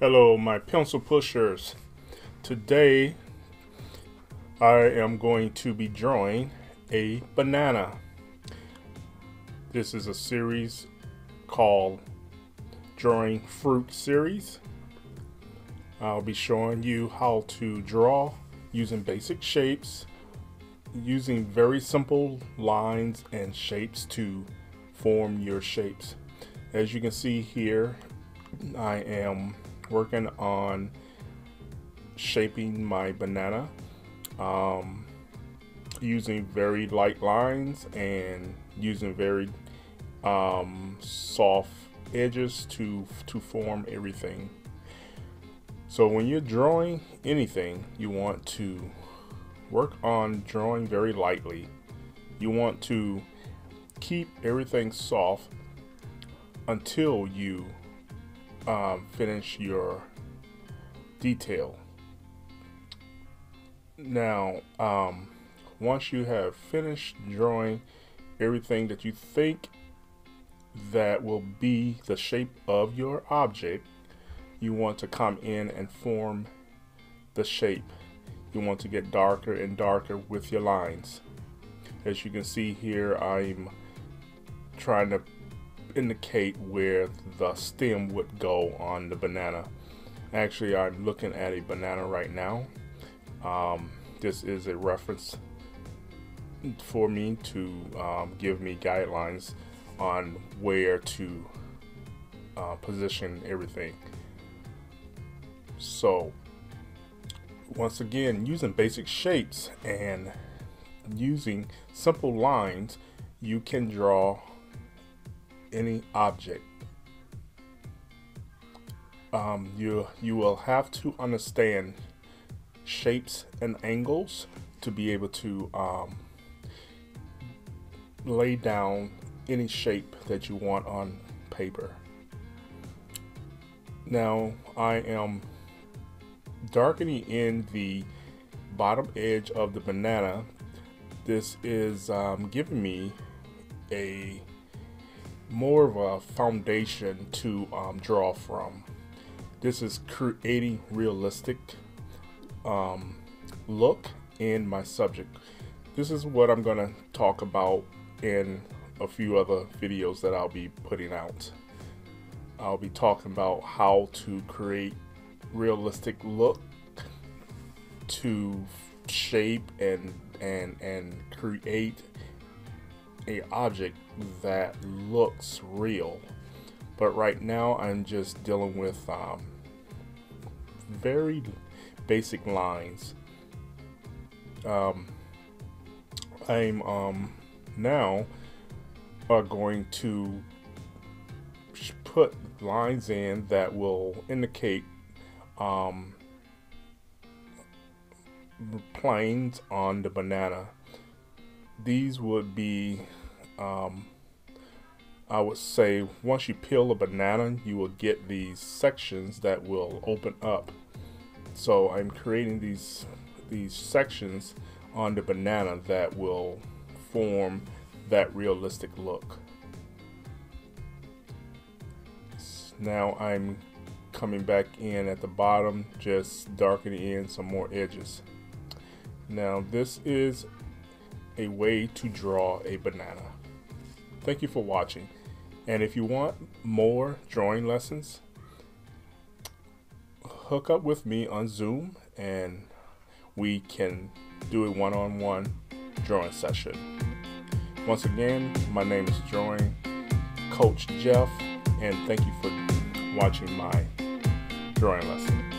Hello, my pencil pushers. Today, I am going to be drawing a banana. This is a series called Drawing Fruit Series. I'll be showing you how to draw using basic shapes, using very simple lines and shapes to form your shapes. As you can see here, I am working on shaping my banana um, using very light lines and using very um, soft edges to to form everything. So when you're drawing anything you want to work on drawing very lightly. You want to keep everything soft until you um, finish your detail. Now, um, once you have finished drawing everything that you think that will be the shape of your object, you want to come in and form the shape. You want to get darker and darker with your lines. As you can see here, I'm trying to indicate where the stem would go on the banana. Actually, I'm looking at a banana right now. Um, this is a reference for me to um, give me guidelines on where to uh, position everything. So, once again, using basic shapes and using simple lines, you can draw any object. Um, you you will have to understand shapes and angles to be able to um, lay down any shape that you want on paper. Now I am darkening in the bottom edge of the banana. This is um, giving me a more of a foundation to um, draw from. This is creating realistic um, look in my subject. This is what I'm going to talk about in a few other videos that I'll be putting out. I'll be talking about how to create realistic look to shape and and and create a object that looks real. But right now I'm just dealing with um, very basic lines. Um, I'm um, now are going to put lines in that will indicate um, planes on the banana these would be um, I would say once you peel a banana you will get these sections that will open up. So I'm creating these these sections on the banana that will form that realistic look. Now I'm coming back in at the bottom just darkening in some more edges. Now this is a way to draw a banana. Thank you for watching. And if you want more drawing lessons, hook up with me on Zoom and we can do a one-on-one -on -one drawing session. Once again, my name is Drawing Coach Jeff and thank you for watching my drawing lesson.